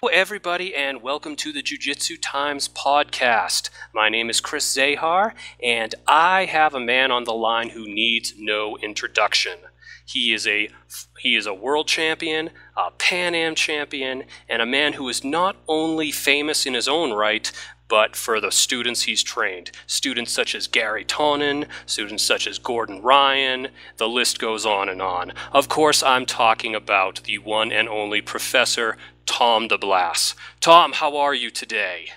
Hello, everybody, and welcome to the Jiu Jitsu Times podcast. My name is Chris Zahar, and I have a man on the line who needs no introduction. He is a he is a world champion, a Pan Am champion, and a man who is not only famous in his own right, but for the students he's trained. Students such as Garry Tonon, students such as Gordon Ryan, the list goes on and on. Of course, I'm talking about the one and only Professor Tom DeBlass. Tom, how are you today?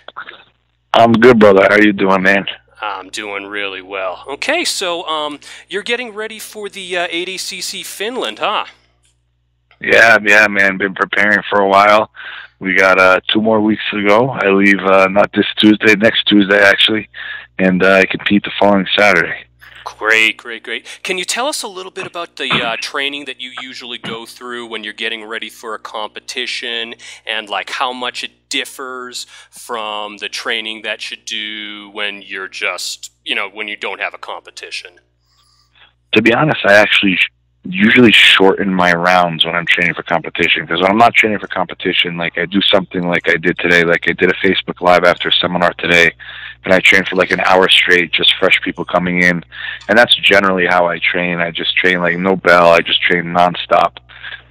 I'm good, brother. How are you doing, man? I'm doing really well. Okay, so um, you're getting ready for the uh, ADCC Finland, huh? Yeah, yeah, man. Been preparing for a while. We got uh, two more weeks to go. I leave uh, not this Tuesday, next Tuesday actually, and uh, I compete the following Saturday. Great, great, great. Can you tell us a little bit about the uh, training that you usually go through when you're getting ready for a competition and like how much it differs from the training that you do when you're just, you know, when you don't have a competition? To be honest, I actually usually shorten my rounds when I'm training for competition because when I'm not training for competition, like I do something like I did today, like I did a Facebook Live after a seminar today, and I train for like an hour straight, just fresh people coming in, and that's generally how I train. I just train like no bell, I just train nonstop.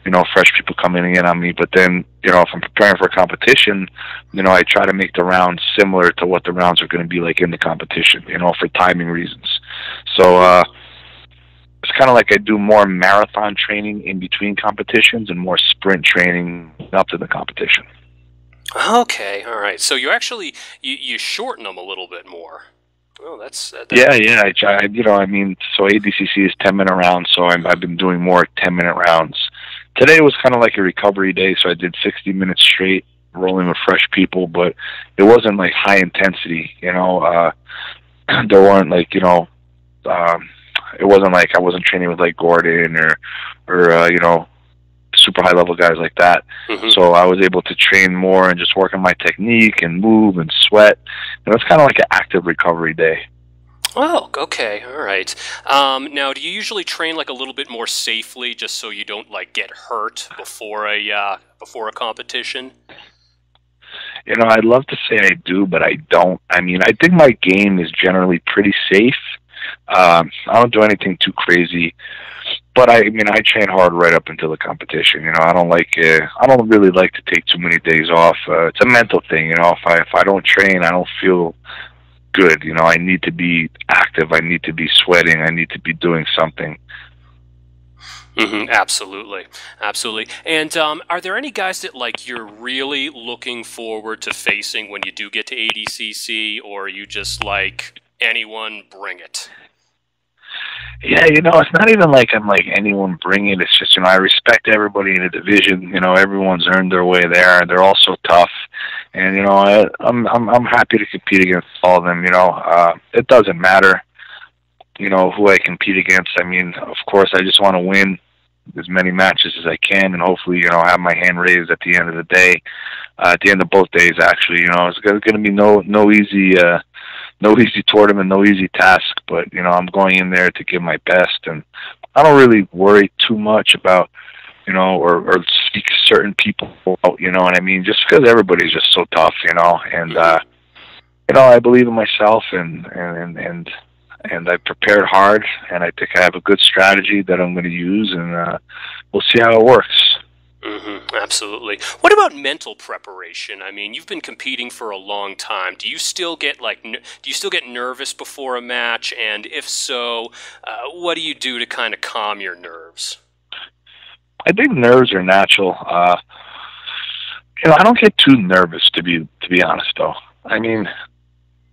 You know, fresh people coming in on me, but then you know, if I'm preparing for a competition, you know, I try to make the rounds similar to what the rounds are going to be like in the competition. You know, for timing reasons. So. uh it's kind of like I do more marathon training in between competitions and more sprint training up to the competition. Okay, all right. So you actually you, you shorten them a little bit more. Oh, that's, that's yeah, yeah. I, I, you know, I mean, so ADCC is ten minute rounds, so I'm, I've been doing more ten minute rounds. Today was kind of like a recovery day, so I did sixty minutes straight, rolling with fresh people, but it wasn't like high intensity. You know, uh, there weren't like you know. Um, it wasn't like I wasn't training with like Gordon or or uh, you know super high level guys like that. Mm-hmm. So I was able to train more and just work on my technique and move and sweat. And it's kind of like an active recovery day. Oh, okay, all right. Um, now, do you usually train like a little bit more safely, just so you don't like get hurt before a uh, before a competition? You know, I'd love to say I do, but I don't. I mean, I think my game is generally pretty safe. Um, I don't do anything too crazy, but I, I mean, I train hard right up until the competition. You know, I don't like, uh, I don't really like to take too many days off. Uh, it's a mental thing. You know, if I if I don't train, I don't feel good. You know, I need to be active. I need to be sweating. I need to be doing something. Mm-hmm, absolutely, absolutely. And um, are there any guys that like you're really looking forward to facing when you do get to ADCC, or are you just like anyone bring it? Yeah, you know, it's not even like I'm like anyone bring it. It's just you know I respect everybody in the division. You know, everyone's earned their way there. They're all so tough, and you know I, I'm I'm I'm happy to compete against all of them. You know, uh, it doesn't matter. You know who I compete against. I mean, of course, I just want to win as many matches as I can, and hopefully, you know, have my hand raised at the end of the day. Uh, at the end of both days, actually, you know, it's going to be no no easy. Uh, no easy tournament, no easy task, but you know I'm going in there to give my best, and I don't really worry too much about you know or or speak certain people out. You know what I mean? Just because everybody's just so tough, you know, and uh, you know I believe in myself, and and and and I prepared hard, and I think I have a good strategy that I'm going to use, and uh, we'll see how it works. Mm-hmm, absolutely. What about mental preparation? I mean, you've been competing for a long time. Do you still get like, do you still get nervous before a match? And if so, uh, what do you do to kind of calm your nerves? I think nerves are natural. Uh, you know, I don't get too nervous to be to be honest, though. I mean,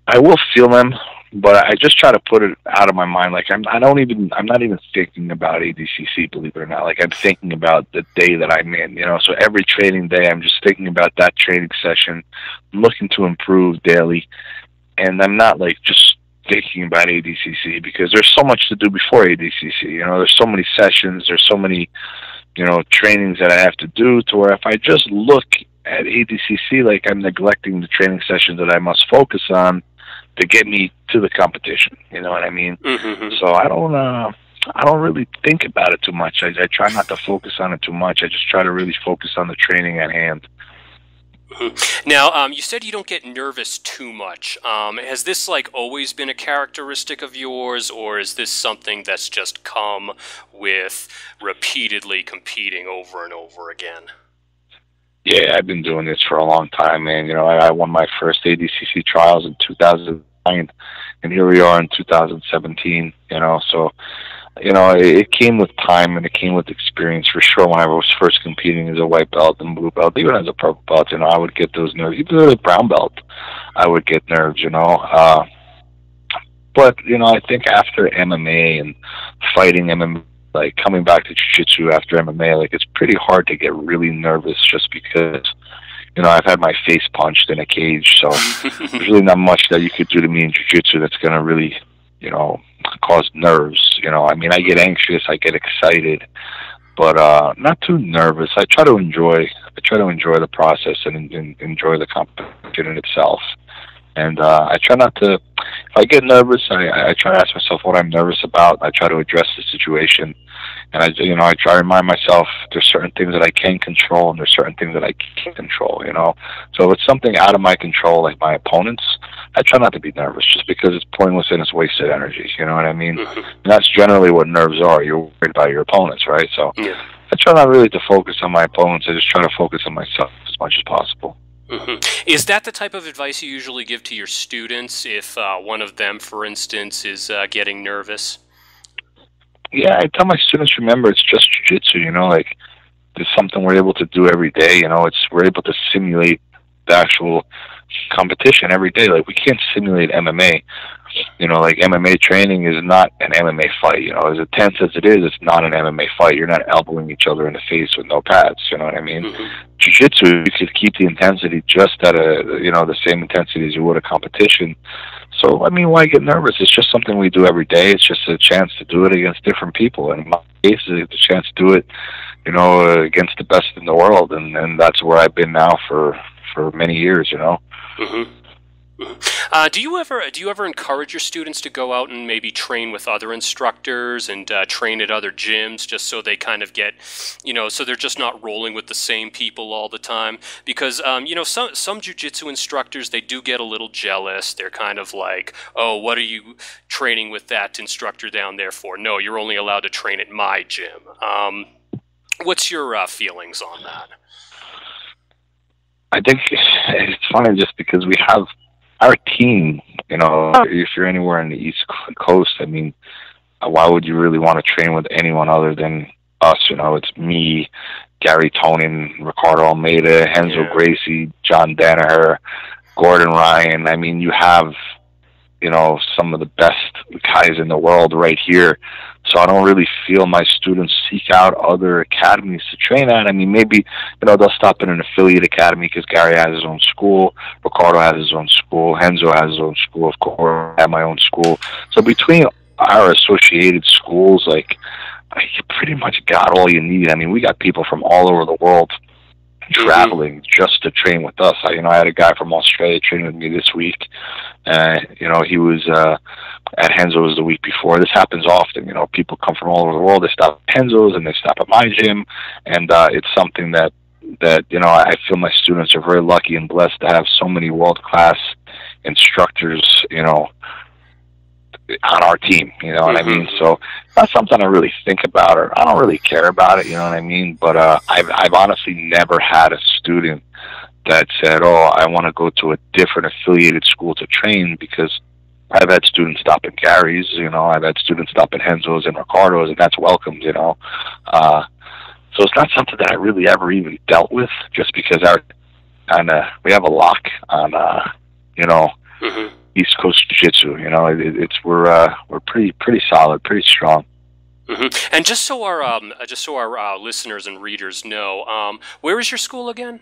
I will feel them but I just try to put it out of my mind. Like I'm, I don't even, I'm not even thinking about ADCC, believe it or not. Like I'm thinking about the day that I'm in, you know. So every training day, I'm just thinking about that training session, I'm looking to improve daily, and I'm not like just thinking about ADCC because there's so much to do before ADCC. You know, there's so many sessions, there's so many, you know, trainings that I have to do. To where if I just look at ADCC like I'm neglecting the training sessions that I must focus on to get me to the competition. You know what I mean? Mm-hmm. So I don't. Uh, I don't really think about it too much. I, I try not to focus on it too much. I just try to really focus on the training at hand. Mm-hmm. Now, um, you said you don't get nervous too much. Um, has this like always been a characteristic of yours, or is this something that's just come with repeatedly competing over and over again? Yeah, I've been doing this for a long time, man. You know, I, I won my first ADCC trials in 2009, and here we are in 2017. You know, so you know, it, it came with time and it came with experience for sure. When I was first competing as a white belt and blue belt, even as a purple belt, you know, I would get those nerves. Even as a brown belt, I would get nerves. You know, uh, but you know, I think after MMA and fighting MMA, like coming back to jiu-jitsu after MMA, like it's pretty hard to get really nervous just because you know, I've had my face punched in a cage, so there's really not much that you could do to me in jiu-jitsu that's going to really, you know, cause nerves. You know, I mean, I get anxious, I get excited, but uh, not too nervous. I try to enjoy. I try to enjoy the process and, and enjoy the competition in itself. And uh, I try not to. If I get nervous, I, I try to ask myself what I'm nervous about. I try to address the situation, and I, you know, I try to remind myself there's certain things that I can control, and there's certain things that I can't control. You know, so if it's something out of my control, like my opponents, I try not to be nervous, just because it's pointless and it's wasted energy. You know what I mean? Mm-hmm. And that's generally what nerves are. You're worried about your opponents, right? So yeah. I try not really to focus on my opponents. I just try to focus on myself as much as possible. Mm-hmm. Is that the type of advice you usually give to your students if uh, one of them, for instance, is uh, getting nervous? Yeah, I tell my students, remember, it's just jujitsu. You know, like it's something we're able to do every day. You know, it's we're able to simulate the actual competition every day. Like we can't simulate MMA. You know, like MMA training is not an MMA fight. You know, as intense as it is, it's not an MMA fight. You're not elbowing each other in the face with no pads. You know what I mean? Mm-hmm. Jiu-jitsu, you could keep the intensity just at a you know the same intensity as you would a competition. So I mean, why get nervous? It's just something we do every day. It's just a chance to do it against different people. And in my case, it's a chance to do it, you know, against the best in the world. And and that's where I've been now for for many years. You know. Mm-hmm. Uh, do you ever do you ever encourage your students to go out and maybe train with other instructors and uh, train at other gyms just so they kind of get, you know, so they're just not rolling with the same people all the time? Because um, you know some some jujitsu instructors they do get a little jealous. They're kind of like, oh, what are you training with that instructor down there for? No, you're only allowed to train at my gym. Um, what's your uh, feelings on that? I think it's funny just because we have our team. You know, oh. if you're anywhere in the East Coast, I mean, uh, why would you really want to train with anyone other than us? You know, it's me, Garry Tonon, Ricardo Almeida, Renzo yeah. Gracie, John Danaher, Gordon Ryan. I mean, you have you know some of the best guys in the world right here so I don't really feel my students seek out other academies to train at. I mean, maybe you know they'll stop in an affiliate academy because Garry has his own school, Ricardo has his own school, Renzo has his own school, of course, I have my own school. So between our associated schools, like you pretty much got all you need. I mean, we got people from all over the world traveling just to train with us. I, you know, I had a guy from Australia training with me this week. Uh, you know, he was uh, at Renzo's the week before. This happens often. You know, people come from all over the world. They stop at Renzo's and they stop at my gym, and uh, it's something that that you know I feel my students are very lucky and blessed to have so many world class instructors. You know, on our team. You know what mm-hmm. I mean? Mm-hmm. So that's something I really think about or I don't really care about it. You know what I mean? But uh, I've I've honestly never had a student that said, "Oh, I want to go to a different affiliated school to train," because I've had students stop at Garry's. You know, I've had students stop at Renzo's and Ricardo's, and that's welcomed. You know. Uh, so it's not something that I really ever even dealt with, just because our kind of we have a lock on, uh, you know, mm-hmm. East Coast Jiu-Jitsu. You know, it, it's we're uh, we're pretty pretty solid, pretty strong. Mm-hmm. And just so our um, just so our uh, listeners and readers know, um, where is your school again?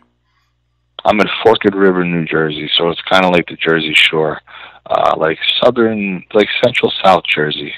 I'm in Forked River, New Jersey, so it's kind of like the Jersey Shore, uh, like southern, like central South Jersey.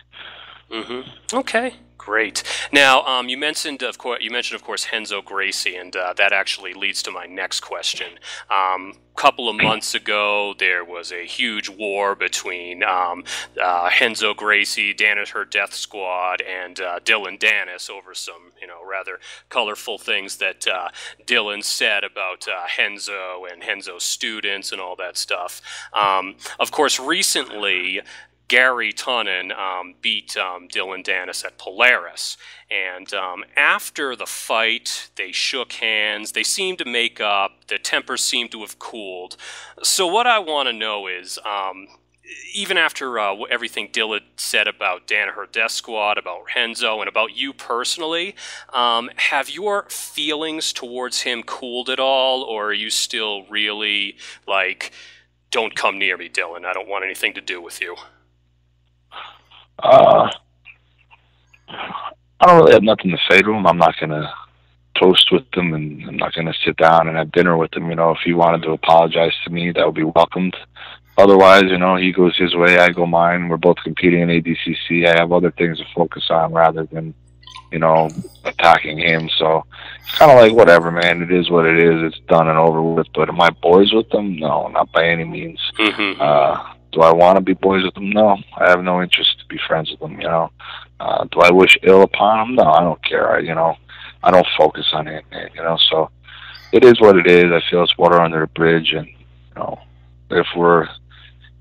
Mm-hmm. Okay, Great. Now, um, you mentioned, of course, you mentioned, of course, Renzo Gracie, and uh, that actually leads to my next question. Um, a couple of months ago, there was a huge war between um, uh, Renzo Gracie, Danaher Death Squad, and uh, Dillon Danis over some, you know, rather colorful things that uh, Dillon said about uh, Renzo and Renzo's students and all that stuff. Um, of course, recently Garry Tonon um, beat um, Dillon Danis at Polaris. And um, after the fight, they shook hands. They seemed to make up. Their tempers seemed to have cooled. So, what I want to know is um, even after uh, everything Dillon said about Danaher Death Squad, about Renzo, and about you personally, um, have your feelings towards him cooled at all? Or are you still really like, don't come near me, Dillon? I don't want anything to do with you? Uh, I don't really have nothing to say to him. I'm not gonna toast with him, and I'm not gonna sit down and have dinner with him. You know, if he wanted to apologize to me, that would be welcomed. Otherwise, you know, he goes his way, I go mine. We're both competing in ADCC. I have other things to focus on rather than, you know, attacking him. So it's kind of like whatever, man. It is what it is. It's done and over with. But am I boys with them? No, not by any means. Mm-hmm. Uh, do I want to be boys with them? No, I have no interest to be friends with them. You know, uh, do I wish ill upon them? No, I don't care. I, you know, I don't focus on it. You know, so it is what it is. I feel it's water under the bridge, and you know, if we're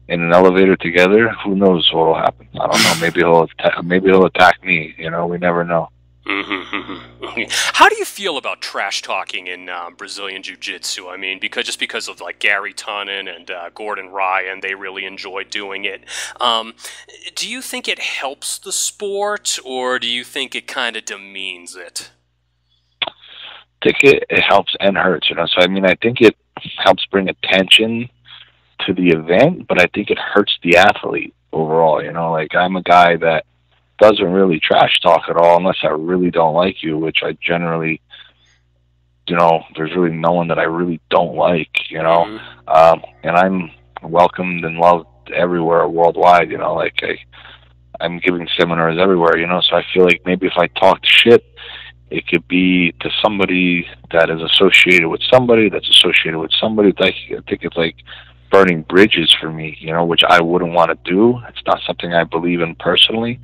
in an elevator together, who knows what will happen? I don't know. Maybe he'll atta- maybe he'll attack me. You know, we never know. Mm-hmm. How do you feel about trash talking in um, Brazilian Jiu Jitsu? I mean, because just because of like Garry Tonon and uh, Gordon Ryan, they really enjoy doing it. Um, do you think it helps the sport, or do you think it kind of demeans it? I think it, it helps and hurts. You know, so I mean, I think it helps bring attention to the event, but I think it hurts the athlete overall. You know, like I'm a guy that doesn't really trash talk at all unless I really don't like you, which I generally, you know, there's really no one that I really don't like, you know, mm-hmm. um, and I'm welcomed and loved everywhere worldwide, you know, like I, I'm giving seminars everywhere, you know, so I feel like maybe if I talk shit, it could be to somebody that is associated with somebody that's associated with somebody. Like, I think it's like burning bridges for me, you know, which I wouldn't want to do. It's not something I believe in personally.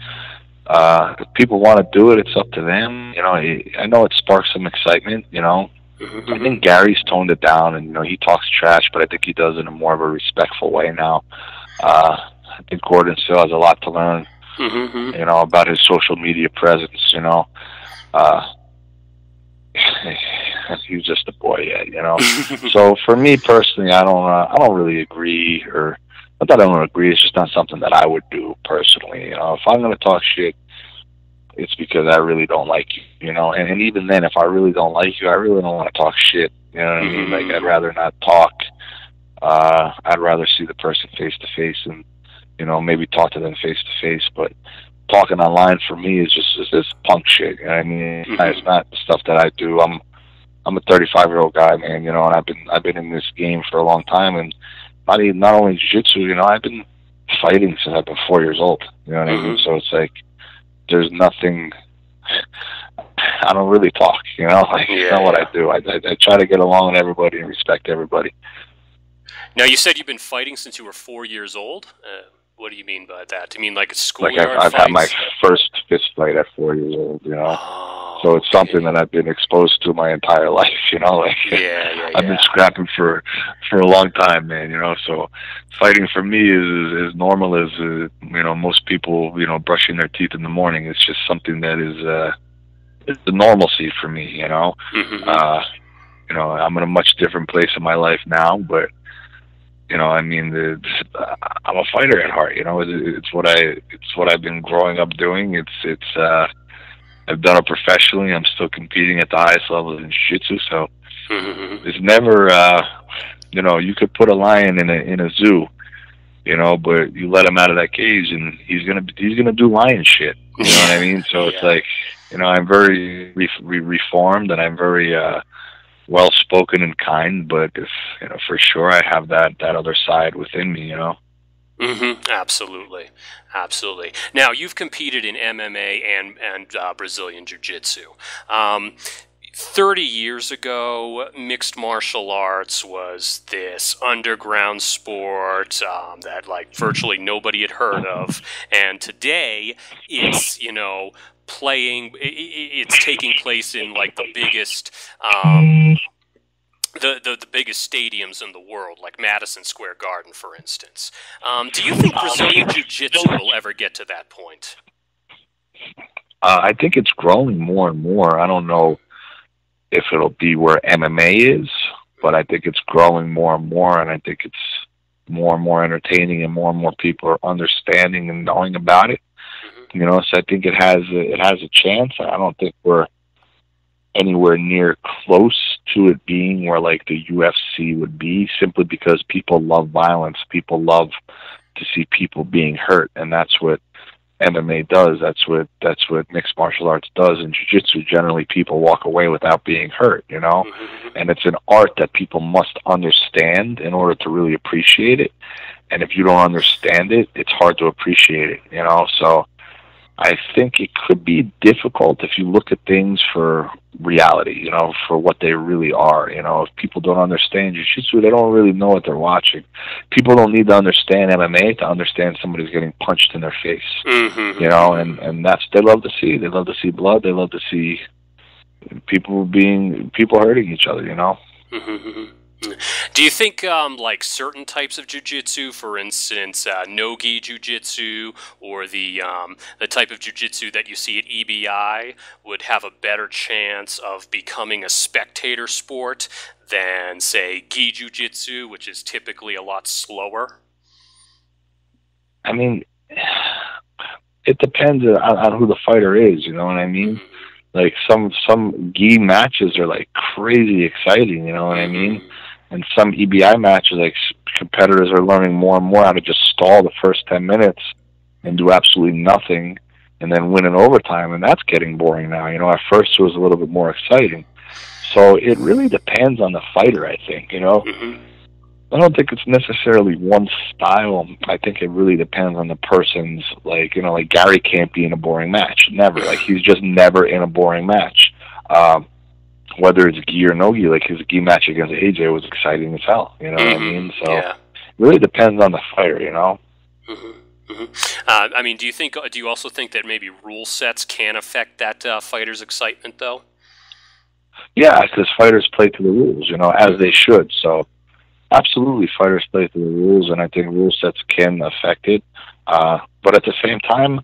Uh, if people want to do it, it's up to them. You know, I know it sparks some excitement. You know, mm-hmm. I think Garry's toned it down, and you know, he talks trash, but I think he does it in a more of a respectful way now. Uh, I think Gordon still has a lot to learn. Mm-hmm. You know, about his social media presence. You know, uh, he's just a boy yet. You know, so for me personally, I don't, uh, I don't really agree or not that I don't agree. It's just not something that I would do personally. You know, if I'm going to talk shit, it's because I really don't like you. You know, and, and even then, if I really don't like you, I really don't want to talk shit. You know what I mean? Like I'd rather not talk. Uh, I'd rather see the person face to face and you know maybe talk to them face to face. But talking online for me is just is this punk shit. You know what I mean? Mm-hmm. It's not the stuff that I do. I'm I'm a 35 year old guy, man. You know, and I've been I've been in this game for a long time, and not even not only jiu-jitsu, you know, I've been fighting since I've been four years old. You know what mm-hmm. I mean? Mm-hmm. So it's like there's nothing. I don't really talk. You know, like yeah, not what I do. I, I I try to get along with everybody and respect everybody. Now you said you've been fighting since you were four years old. Uh, what do you mean by that? Do you mean like a school? Like I've, I've had my first fist fight at four years old. You know. Oh so it's something that I've been exposed to my entire life, you know. Like yeah, yeah, I've been scrapping for for a long time, man. You know, so fighting for me is as normal as uh, you know most people, you know, brushing their teeth in the morning. It's just something that is uh, it's the normalcy for me, you know. Mm-hmm. Uh, you know, I'm in a much different place in my life now, but you know, I mean, the, I'm a fighter at heart. You know, it's what I it's what I've been growing up doing. It's it's uh I've done it professionally. I'm still competing at the highest level in jiu-jitsu. So mm-hmm. it's never, uh, you know, you could put a lion in a in a zoo, you know, but you let him out of that cage and he's gonna he's gonna do lion shit. You know what I mean? So yeah. it's like, you know, I'm very re- re- reformed and I'm very uh, well spoken and kind. But if you know, for sure, I have that that other side within me. You know. Mm-hmm. Absolutely, absolutely. Now you've competed in MMA and and uh, Brazilian Jiu Jitsu. Um, 30 years ago, mixed martial arts was this underground sport um, that like virtually nobody had heard of, and today it's you know playing, it's taking place in like the biggest. Um, the, the, the biggest stadiums in the world, like Madison Square Garden, for instance. Um, do you think Brazilian Jiu Jitsu will ever get to that point? Uh, I think it's growing more and more. I don't know if it'll be where MMA is, but I think it's growing more and more, and I think it's more and more entertaining, and more and more people are understanding and knowing about it. Mm-hmm. You know, so I think it has a, it has a chance. I don't think we're anywhere near close to it being where like the UFC would be, simply because people love violence. People love to see people being hurt, and that's what MMA does. That's what that's what mixed martial arts does. In jiu-jitsu, generally people walk away without being hurt, you know. Mm-hmm. And it's an art that people must understand in order to really appreciate it. And if you don't understand it, it's hard to appreciate it, you know. So I think it could be difficult if you look at things for reality, you know, for what they really are. You know, if people don't understand jiu-jitsu, they don't really know what they're watching. People don't need to understand MMA to understand somebody's getting punched in their face. Mm-hmm. You know, and and that's they love to see. They love to see blood. They love to see people being people hurting each other. You know. Mm-hmm. Do you think um, like certain types of jujitsu, for instance, uh, nogi jujitsu, or the um, the type of jujitsu that you see at EBI, would have a better chance of becoming a spectator sport than, say, gi jujitsu, which is typically a lot slower? I mean, it depends on, on who the fighter is. You know what I mean? Mm-hmm. Like some some gi matches are like crazy exciting. You know what mm-hmm. I mean? And some EBI matches, like competitors are learning more and more how to just stall the first ten minutes and do absolutely nothing, and then win in overtime, and that's getting boring now. You know, at first it was a little bit more exciting. So it really depends on the fighter, I think. You know, mm-hmm. I don't think it's necessarily one style. I think it really depends on the person's. Like you know, like Garry can't be in a boring match. Never. Like he's just never in a boring match. Um, whether it's gi or no gi, like his gi match against AJ was exciting as hell. You know mm-hmm. what I mm-hmm. mean? So yeah. it really depends on the fighter. You know. Mm-hmm. Mm-hmm. Uh, I mean, do you think? Do you also think that maybe rule sets can affect that uh, fighter's excitement, though? Yeah, because fighters play to the rules, you know, as they should. So, absolutely, fighters play to the rules, and I think rule sets can affect it. Uh, but at the same time,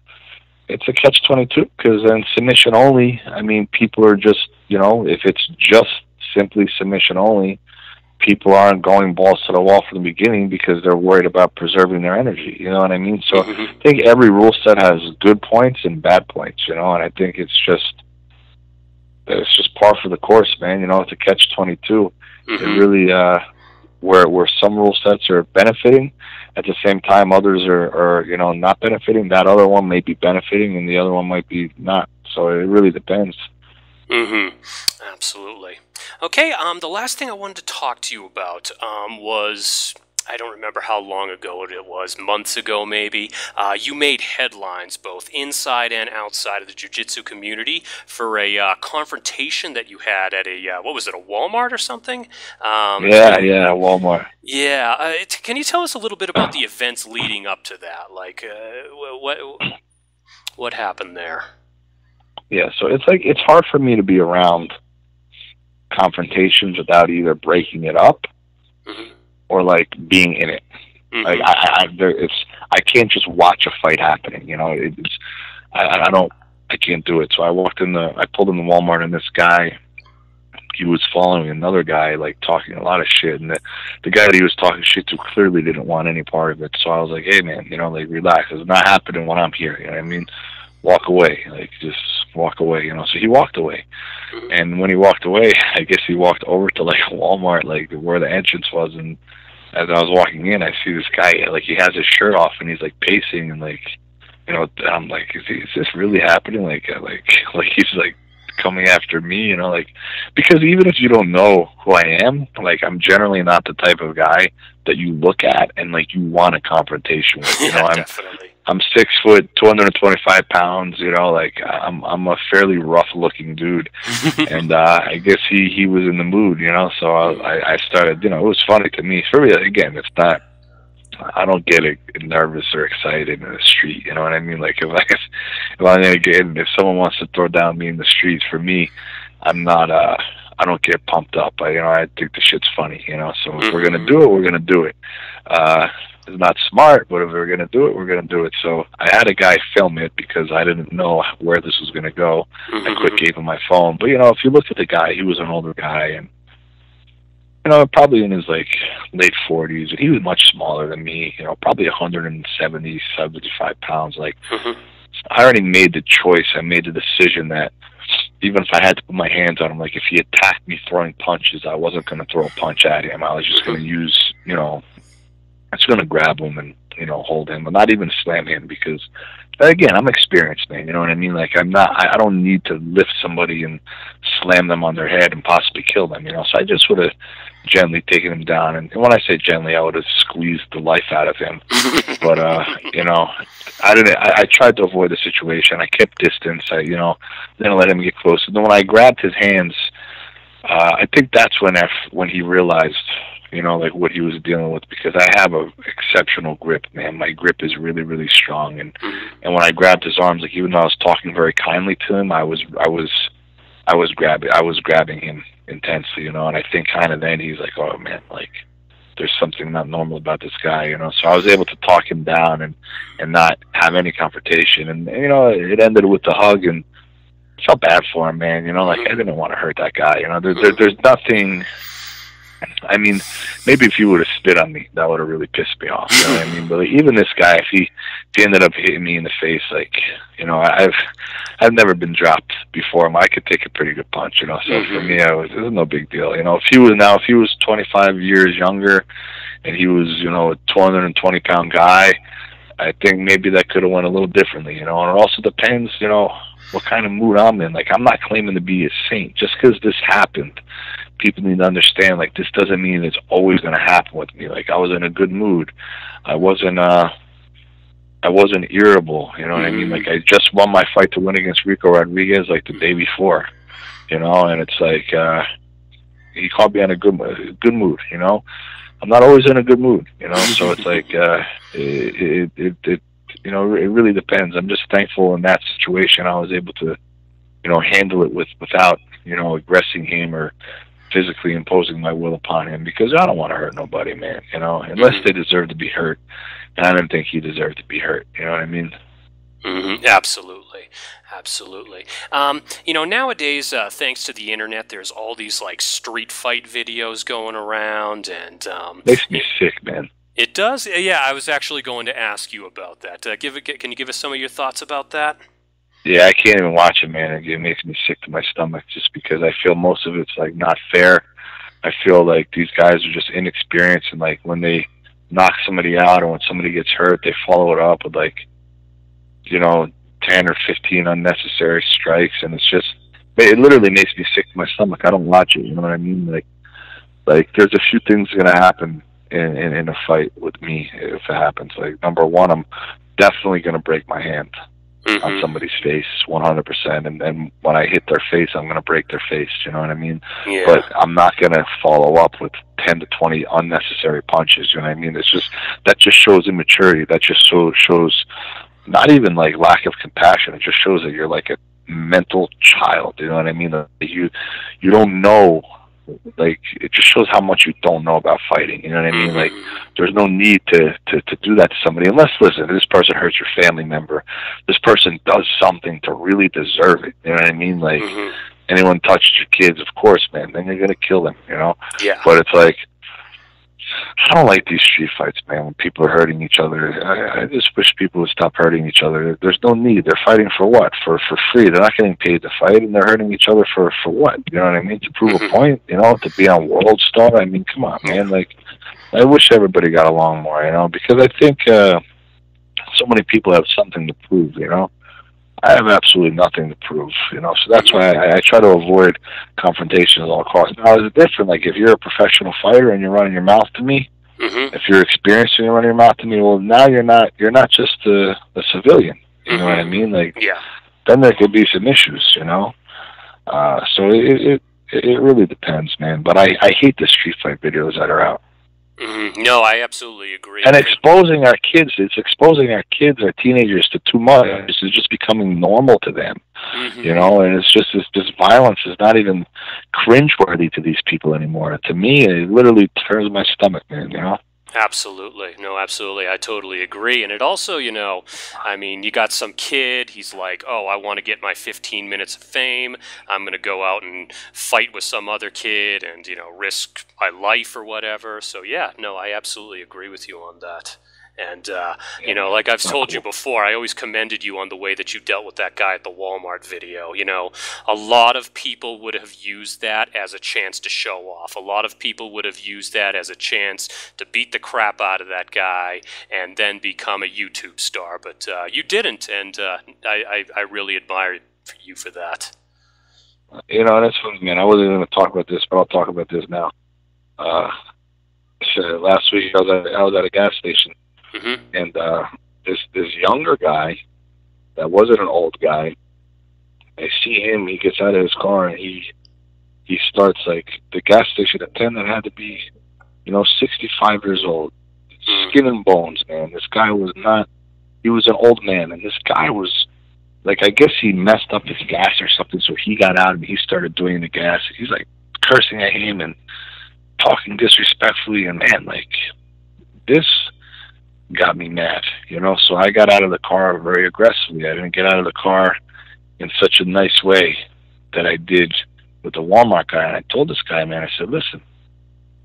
it's a catch twenty two because in submission only, I mean, people are just you know, if it's just simply submission only, people aren't going balls to the wall from the beginning because they're worried about preserving their energy. You know what I mean? So mm-hmm. I think every rule set has good points and bad points. You know, and I think it's just it's just par for the course, man. You know, it's a catch twenty two. Mm-hmm. It really uh, where where some rule sets are benefiting, at the same time others are, are you know not benefiting. That other one may be benefiting, and the other one might be not. So it really depends. Mm-hmm. Absolutely. Okay. Um, the last thing I wanted to talk to you about um, was I don't remember how long ago it was, months ago maybe. Uh, you made headlines both inside and outside of the jiu-jitsu community for a uh, confrontation that you had at a uh, what was it, a Walmart or something? Um, yeah, yeah, Walmart. Yeah. Uh, can you tell us a little bit about the events leading up to that? Like, uh, what what happened there? Yeah, so it's like it's hard for me to be around confrontations without either breaking it up mm-hmm. or like being in it. Mm-hmm. Like I, I, there, it's I can't just watch a fight happening. You know, it's I, I don't I can't do it. So I walked in the I pulled in the Walmart and this guy he was following another guy like talking a lot of shit and the the guy that he was talking shit to clearly didn't want any part of it. So I was like, Hey man, you know, like relax. It's not happening when I'm here, you know what I mean? walk away, like just walk away, you know. So he walked away, mm-hmm. and when he walked away, I guess he walked over to like Walmart, like where the entrance was, and as I was walking in, I see this guy, like he has his shirt off and he's like pacing and like, you know, I'm like, is, he, is this really happening? Like, uh, like, like he's like coming after me, you know, like because even if you don't know who I am, like I'm generally not the type of guy that you look at and like you want a confrontation with. You know, I'm definitely. I'm six foot, two hundred and twenty five pounds. You know, like I'm I'm a fairly rough looking dude, and uh, I guess he he was in the mood. You know, so I I started. You know, it was funny to me. For me, again, it's not. I don't get it, nervous or excited in the street. You know what I mean? Like if I if I'm gonna get if someone wants to throw down me in the streets, for me, I'm not. uh I don't get pumped up. I you know I think the shit's funny. You know, so if we're gonna do it, we're gonna do it. Uh, it's not smart, but if we're going to do it, we're going to do it. So I had a guy film it because I didn't know where this was going to go. I quick mm-hmm. gave him my phone. But, you know, if you look at the guy, he was an older guy and, you know, probably in his like late 40s. And he was much smaller than me, you know, probably 170, 75 pounds. Like, mm-hmm. I already made the choice. I made the decision that even if I had to put my hands on him, like if he attacked me throwing punches, I wasn't going to throw a punch at him. I was just going to mm-hmm. use, you know, I was going to grab him and you know hold him, but not even slam him because again I'm experienced, man. You know what I mean? Like I'm not. I, I don't need to lift somebody and slam them on their head and possibly kill them. You know, so I just would have gently taken him down, and, and when I say gently, I would have squeezed the life out of him. but uh, you know, I didn't. I, I tried to avoid the situation. I kept distance. I you know didn't let him get close. And then when I grabbed his hands, uh, I think that's when I, when he realized you know, like what he was dealing with because I have a exceptional grip, man. My grip is really, really strong and mm-hmm. and when I grabbed his arms, like even though I was talking very kindly to him, I was I was I was grabbing I was grabbing him intensely, you know, and I think kinda then he's like, Oh man, like there's something not normal about this guy, you know. So I was able to talk him down and and not have any confrontation and you know, it ended with the hug and felt bad for him, man. You know, like I mm-hmm. didn't want to hurt that guy. You know, there, there, mm-hmm. there's nothing I mean, maybe if you would have spit on me, that would have really pissed me off. You know I mean? But even this guy, if he if he ended up hitting me in the face, like you know, I've I've never been dropped before. I could take a pretty good punch, you know. So mm-hmm. for me, I was it was no big deal. You know, if he was now if he was 25 years younger, and he was you know a 220 pound guy, I think maybe that could have went a little differently. You know, and it also depends, you know, what kind of mood I'm in. Like I'm not claiming to be a saint just because this happened people need to understand like this doesn't mean it's always going to happen with me. Like i was in a good mood. I wasn't uh i wasn't irritable you know what mm-hmm. i mean? Like i just won my fight to win against Ricco Rodriguez like the day before you know? And it's like uh he called me in a good good mood you know? I'm not always in a good mood you know? So it's like uh it it it, it you know it really depends. I'm just thankful in that situation i was able to you know handle it with without you know aggressing him or physically imposing my will upon him because I don't want to hurt nobody, man. You know, unless mm-hmm. they deserve to be hurt, and I don't think he deserved to be hurt. You know what I mean? Mm-hmm. Absolutely, absolutely. Um, you know, nowadays, uh, thanks to the internet, there's all these like street fight videos going around, and um, makes me sick, man. It does. Yeah, I was actually going to ask you about that. Uh, give it. Can you give us some of your thoughts about that? Yeah, I can't even watch it, man. It makes me sick to my stomach just because I feel most of it's like not fair. I feel like these guys are just inexperienced and like when they knock somebody out or when somebody gets hurt, they follow it up with like, you know, 10 or 15 unnecessary strikes. And it's just, it literally makes me sick to my stomach. I don't watch it. You know what I mean? Like, like there's a few things to happen in, in, in a fight with me if it happens. Like number one, I'm definitely to break my hand mm-hmm. on somebody's face 100% and then when i hit their face i'm going to break their face you know what i mean? Yeah. but i'm not going to follow up with 10 to 20 unnecessary punches you know what i mean? It's just that just shows immaturity. That just so shows not even like lack of compassion. It just shows that you're like a mental child you know what i mean? You you don't know like it just shows how much you don't know about fighting. You know what I mean? Like mm-hmm. there's no need to, to to do that to somebody unless listen, this person hurts your family member. This person does something to really deserve it. You know what I mean? Like mm-hmm. anyone touches your kids, of course, man, then you're gonna kill them. You know? Yeah. But it's like I don't like these street fights, man. When people are hurting each other, I, I just wish people would stop hurting each other. There's no need. They're fighting for what? For for free. They're not getting paid to fight, and they're hurting each other for for what? You know what I mean? To prove a mm-hmm. point, you know, to be on World Star. I mean, come on, man. Like, I wish everybody got along more, you know, because I think uh so many people have something to prove, you know. I have absolutely nothing to prove, you know. So that's why I, I try to avoid confrontation at all costs. Now, it's different. Like if you're a professional fighter and you're running your mouth to me, Mm-hmm. if you're experienced and you're running your mouth to me, well, now you're not you're not just a, a civilian. You know what I mean? Like Yeah. then there could be some issues, you know. Uh, so it, it it really depends, man. But I I hate the street fight videos that are out. Hmm No, I absolutely agree. and exposing our kids it's exposing our kids our teenagers to too much it's just becoming normal to them Mhm. you know and it's just this this violence is not even cringeworthy to these people anymore to me it literally turns my stomach man you know Absolutely. No, absolutely. I totally agree. And it also, you know, I mean, you got some kid, he's like, oh, I want to get my 15 minutes of fame. I'm going to go out and fight with some other kid and, you know, risk my life or whatever. So, yeah, no, I absolutely agree with you on that. And, uh, you know, like I've told you before, I always commended you on the way that you dealt with that guy at the Walmart video. You know, a lot of people would have used that as a chance to show off. A lot of people would have used that as a chance to beat the crap out of that guy and then become a YouTube star. But uh, you didn't, and uh, I, I, I really admire you for that. you know that's funny man i wasn't going to talk about this but i'll talk about this now uh last week i was at, I was at a gas station hmm and uh this this younger guy that wasn't an old guy i see him he gets out of his car and he he starts like the gas station attendant had to be you know sixty five years old. Skin and bones man. This guy was not he was an old man and this guy was like i guess he messed up his gas or something so he got out and he started doing the gas. He's like cursing at him and talking disrespectfully and man like this got me mad, you know. So I got out of the car very aggressively. I didn't get out of the car in such a nice way that I did with the Walmart guy. And I told this guy, man, I said, listen,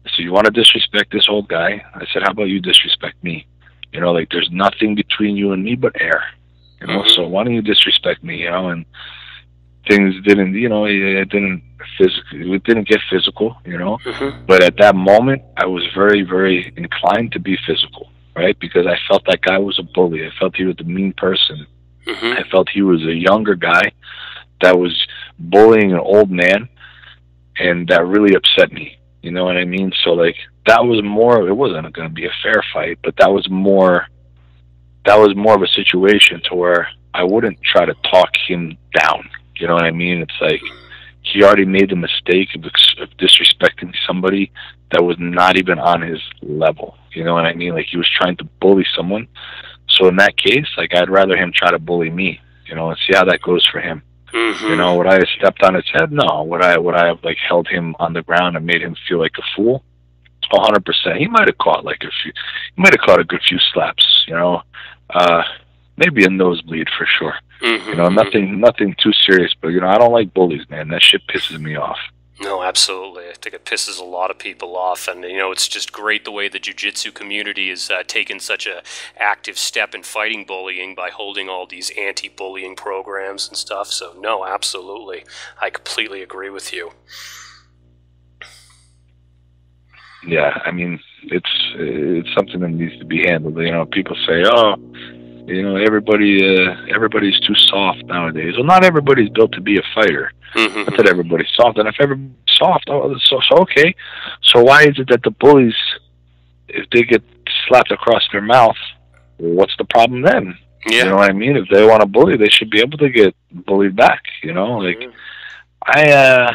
I said, you want to disrespect this old guy? I said, how about you disrespect me? You know, like there's nothing between you and me but air. You know, Mhm. so why don't you disrespect me? You know, and things didn't, you know, it, didn't physically, it didn't get physical. You know, hmm but at that moment, I was very, very inclined to be physical, right? Because I felt that guy was a bully. I felt he was a mean person. hmm I felt he was a younger guy that was bullying an old man, and that really upset me. You know what I mean? So like that was more. It wasn't going to be a fair fight, but that was more. That was more of a situation to where I wouldn't try to talk him down. You know what I mean? It's like he already made the mistake of, of disrespecting somebody that was not even on his level. You know what I mean? Like he was trying to bully someone. So in that case, like I'd rather him try to bully me, you know, and see how that goes for him. hmm You know, would I have stepped on his head? No. Would I would I have like held him on the ground and made him feel like a fool? A hundred percent. He might have caught like a few he might have caught a good few slaps, you know. Uh maybe a nosebleed for sure. hmm You know, nothing nothing too serious, but you know, I don't like bullies, man. That shit pisses me off. No, absolutely. I think it pisses a lot of people off, and you know it's just great the way the jiu-jitsu community has uh, taken such a active step in fighting bullying by holding all these anti-bullying programs and stuff. So no, absolutely, I completely agree with you. Yeah, I mean, it's it's something that needs to be handled. You know, people say, "Oh, you know, everybody uh, everybody's too soft nowadays." Well, not everybody's built to be a fighter. Mhm. Not that everybody's soft, and if everybody's soft, oh, so so okay. So why is it that the bullies, if they get slapped across their mouth, what's the problem then? Yeah. You know what I mean? If they want to bully, they should be able to get bullied back. You know, like Mhm. I uh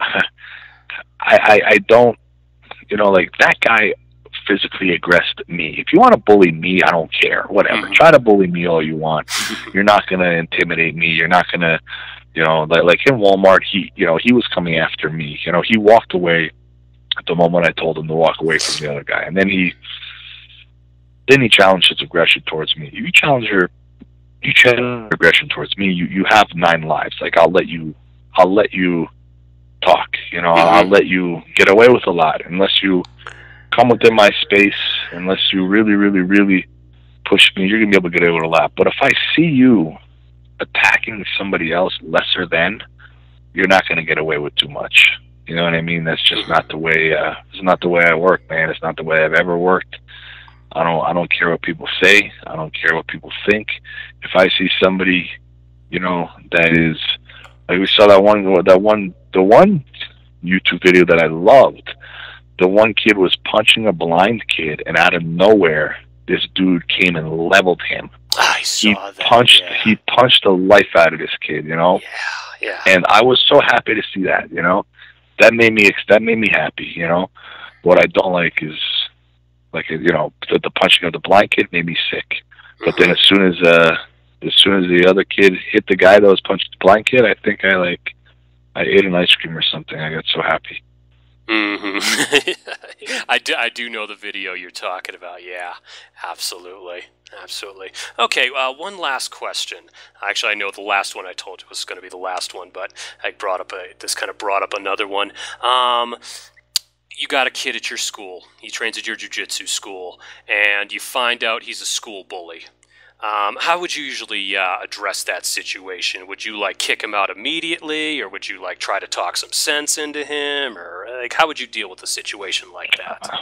I, I I don't you know like that guy physically aggressed me. If you want to bully me, I don't care. Whatever. Mhm. Try to bully me all you want. Mm-hmm. You're not gonna intimidate me. You're not gonna you know, like like in Walmart he you know, he was coming after me. You know, he walked away at the moment I told him to walk away from the other guy. And then he then he challenged his aggression towards me. If you challenge your you challenge your mm. aggression towards me, you you have nine lives. Like I'll let you I'll let you talk. You know, I'll, I'll mm-hmm. let you get away with a lot unless you come within my space. Unless you really, really, really push me, you're gonna be able to get away with a lot. But if I see you attacking somebody else lesser than, you're not gonna get away with too much. You know what I mean? That's just not the way. Uh, it's not the way I work, man. It's not the way I've ever worked. I don't. I don't care what people say. I don't care what people think. If I see somebody you know, that is like we saw that one that one the one YouTube video that I loved. The one kid was punching a blind kid, and out of nowhere, this dude came and leveled him. I saw He that. punched yeah. he punched the life out of this kid, you know. Yeah, yeah. And I was so happy to see that, you know. That made me that made me happy, you know. What I don't like is like you know the, the punching of the blind kid made me sick. But then as soon as uh as soon as the other kid hit the guy that was punching the blind kid, I think I like I ate an ice cream or something. I got so happy. Hmm I, do, I do know the video you're talking about. Yeah, absolutely. Absolutely. Okay, uh, one last question. Actually, I know the last one I told you was going to be the last one, but I brought up a, this kind of brought up another one. Um, you got a kid at your school. He trains at your jujitsu school, and you find out he's a school bully. Um, how would you usually uh, address that situation? Would you like kick him out immediately, or would you like try to talk some sense into him, or like how would you deal with a situation like that?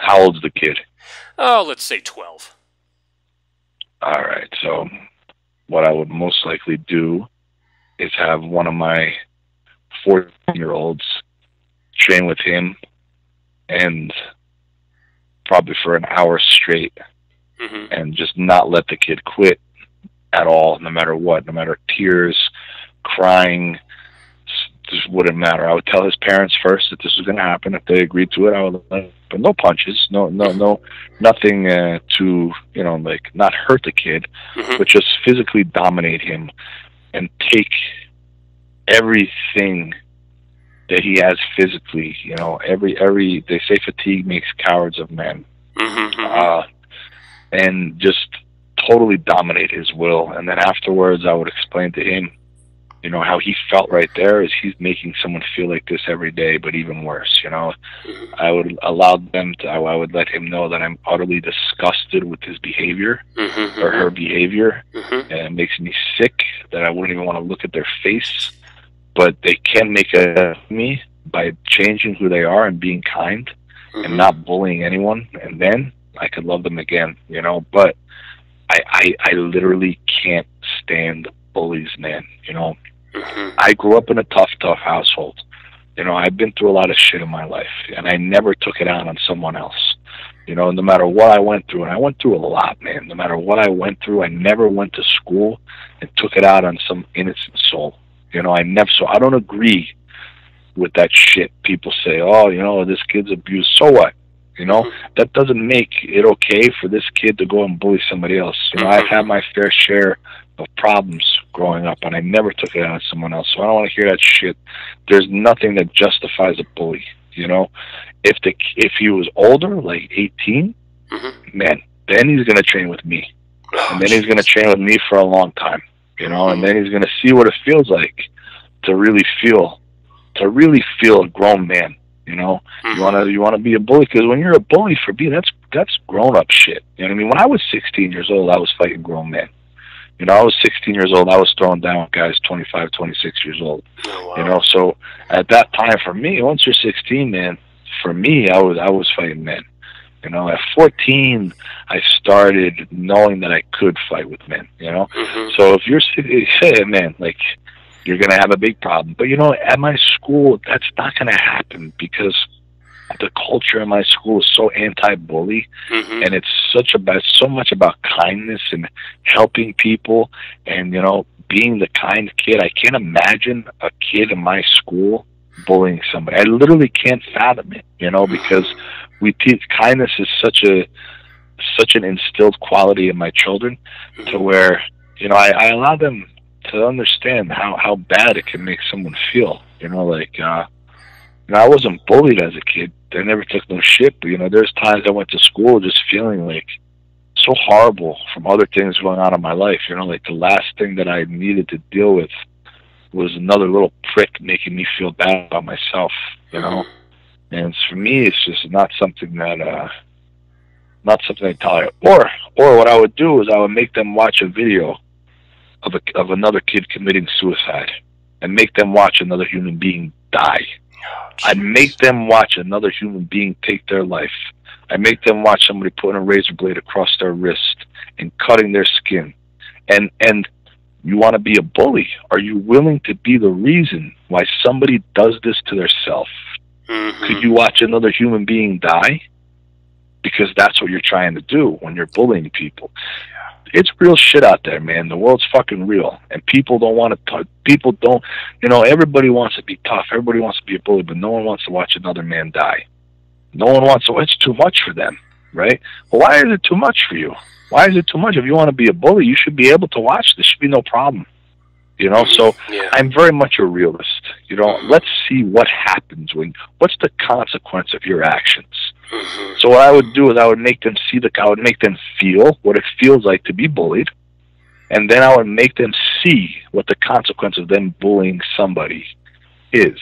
How old's the kid? Oh, let's say twelve. All right. So, what I would most likely do is have one of my 14 year olds train with him and probably for an hour straight hmm and just not let the kid quit at all, no matter what, no matter tears, crying. s- Just wouldn't matter. I would tell his parents first that this was going to happen. If they agreed to it, I would. Let, but no punches, no, no, no, nothing uh, to you know, like not hurt the kid, hmm but just physically dominate him and take everything that he has physically. You know, every every they say fatigue makes cowards of men hmm uh, and just totally dominate his will. And then afterwards, I would explain to him, you know, how he felt right there is he's making someone feel like this every day, but even worse. You know, I would allow them to. I would let him know that I'm utterly disgusted with his behavior hmm or her behavior, hmm and it makes me sick that I wouldn't even want to look at their face. But they can make a me by changing who they are and being kind and not bullying anyone, and then I could love them again, you know. But I, I, I literally can't stand bullies, man. You know, hmm I grew up in a tough, tough household. You know, I've been through a lot of shit in my life, and I never took it out on someone else. You know, no matter what I went through, and I went through a lot, man. No matter what I went through, I never went to school and took it out on some innocent soul. You know, I never. So I don't agree with that shit. People say, "Oh, you know, this kid's abused." So what? You know, mm-hmm. that doesn't make it okay for this kid to go and bully somebody else. You know, I've mm-hmm. had my fair share of problems growing up, and I never took it out on someone else. So I don't want to hear that shit. There's nothing that justifies a bully. You know, if the if he was older, like 18, hmm man, then he's gonna train with me, Oh, and then he's gonna train with me for a long time. You know, and mm-hmm. then he's gonna see what it feels like to really feel, to really feel a grown man. You know, Mhm. you wanna you wanna be a bully because when you're a bully for me, that's that's grown up shit. You know what I mean? When I was 16 years old, I was fighting grown men. You know, I was 16 years old. I was throwing down guys 25, 26 years old. Oh, wow. You know, so at that time for me, once you're 16, man, for me, I was I was fighting men. You know, at 14, I started knowing that I could fight with men. You know, hmm so if you're say, man, like you're gonna have a big problem. But you know, at my school, that's not gonna happen because the culture in my school is so anti-bully, hmm and it's such about so much about kindness and helping people, and you know, being the kind kid. I can't imagine a kid in my school bullying somebody. I literally can't fathom it. You know, because we teach kindness is such a such an instilled quality in my children to where you know I, I allow them to understand how how bad it can make someone feel. You know, like uh, you know, I wasn't bullied as a kid. I never took no shit, but you know, there's times I went to school just feeling like so horrible from other things going on in my life. You know, like the last thing that I needed to deal with was another little prick making me feel bad about myself. You know, and for me, it's just not something that uh, not something I tolerate. Or or what I would do is I would make them watch a video of a, of another kid committing suicide, and make them watch another human being die. I'd make them watch another human being take their life. I make them watch somebody putting a razor blade across their wrist and cutting their skin, and and You want to be a bully? Are you willing to be the reason why somebody does this to themselves? Mm-hmm. Could you watch another human being die? Because that's what you're trying to do when you're bullying people. It's real shit out there, man. The world's fucking real, and people don't want to. T- people don't. You know, everybody wants to be tough. Everybody wants to be a bully, but no one wants to watch another man die. No one wants to. It's too much for them, right? Well, why is it too much for you? Why is it too much? If you want to be a bully, you should be able to watch. There should be no problem. You know, so mm-hmm. Yeah. I'm very much a realist. You know, mm-hmm. let's see what happens when. What's the consequence of your actions? Mhm. So what I would do is I would make them see the. I would make them feel what it feels like to be bullied, and then I would make them see what the consequence of them bullying somebody is.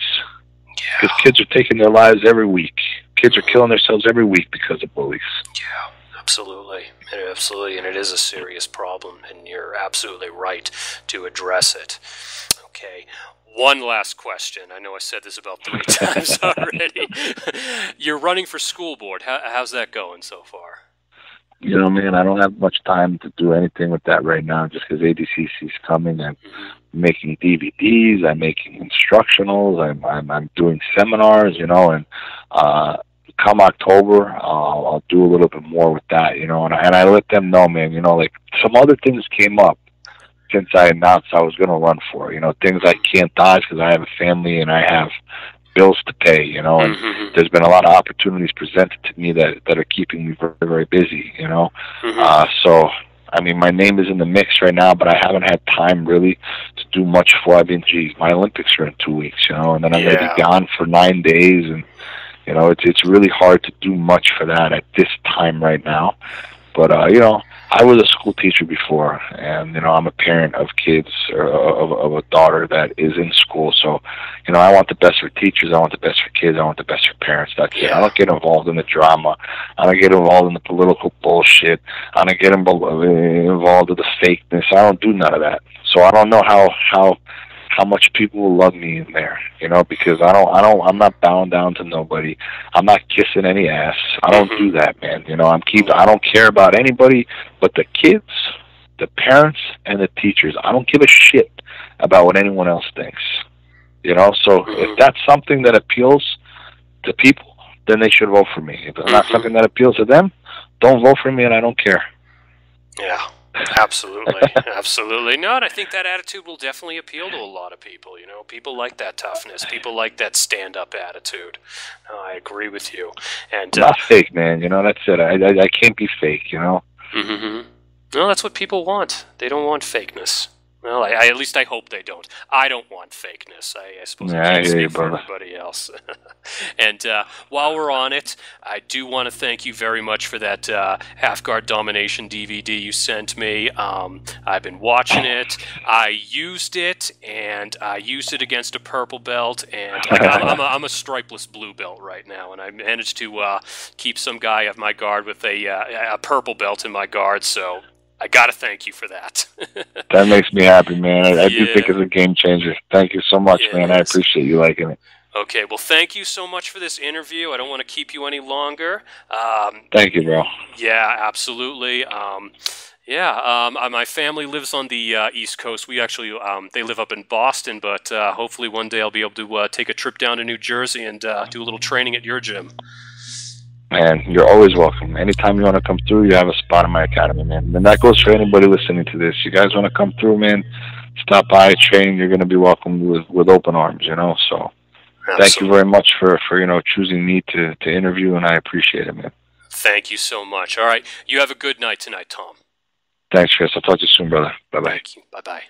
Yeah. Because kids are taking their lives every week. Kids are killing themselves every week because of bullies. Yeah, absolutely. And Absolutely. And it is a serious problem, and you're absolutely right to address it. Okay. One last question. I know I said this about three times already. you're running for school board. How, how's that going so far? You know, man, I don't have much time to do anything with that right now, just because ADCC is coming. I'm Mhm. making DVDs. I'm making instructionals. I'm I'm, I'm doing seminars. You know, and uh, come October, uh, I'll do a little bit more with that. You know, and I, and I let them know, man. You know, like some other things came up since I announced I was going to run for. You know, things I can't dodge because I have a family and I have bills to pay. You know, and Mhm. there's been a lot of opportunities presented to me that that are keeping me very very busy. You know. Mhm. Uh, so, I mean, my name is in the mix right now, but I haven't had time really to do much for. I mean, geez, my Olympics are in two weeks, you know, and then I'm going to be gone for nine days, and you know, it's it's really hard to do much for that at this time right now. But uh, you know, I was a school teacher before, and you know, I'm a parent of kids or of, of a daughter that is in school. So, you know, I want the best for teachers. I want the best for kids. I want the best for parents. That's it. I don't get involved in the drama. I don't get involved in the political bullshit. I don't get involved in the fakeness. I don't do none of that. So I don't know how how how much people will love me in there, you know, because I don't I don't I'm not bowing down to nobody. I'm not kissing any ass. I don't Mhm. do that, man. You know, I'm keep I don't care about anybody but the kids, the parents and the teachers. I don't give a shit about what anyone else thinks. You know, so if that's something that appeals to people, then they should vote for me. If it's not Mhm. something that appeals to them, don't vote for me and I don't care. Yeah, absolutely, absolutely. No, and I think that attitude will definitely appeal to a lot of people. You know, people like that toughness. People like that stand-up attitude. No, I agree with you. And uh, not fake, man. You know, that's it. I, I I can't be fake, you know. hmm no, that's what people want. They don't want fakeness. Well, I, I, at least I hope they don't. I don't want fakeness. I, I suppose Yeah, I can't speak for everybody else. and uh, while we're on it, I do want to thank you very much for that uh, Half Guard Domination DVD you sent me. Um, I've been watching it. I used it, and I used it against a purple belt, and like, I'm, I'm, a, I'm a stripeless blue belt right now, and I managed to uh, keep some guy of my guard with a, uh, a purple belt in my guard. So I got to thank you for that. That makes me happy, man. I, I do think it's a game changer. Thank you so much, Yeah, man. I appreciate you liking it. okay, well, thank you so much for this interview. I don't want to keep you any longer. Um, Thank you, bro. yeah, absolutely. Um, yeah, um, uh, my family lives on the uh, East Coast. We actually um, they live up in Boston, but uh, hopefully one day I'll be able to uh, take a trip down to New Jersey and uh, do a little training at your gym. Man, you're always welcome. Anytime you want to come through, you have a spot in my academy, man. And that goes for anybody listening to this. You guys want to come through, man? Stop by, train. You're going to be welcomed with, with open arms, you know? So thank you very much for, for, you know, choosing me to, to interview, and I appreciate it, man. Thank you so much. All right, you have a good night tonight, Tom. Thanks, Chris. I'll talk to you soon, brother. Bye-bye. Thank you. Bye bye.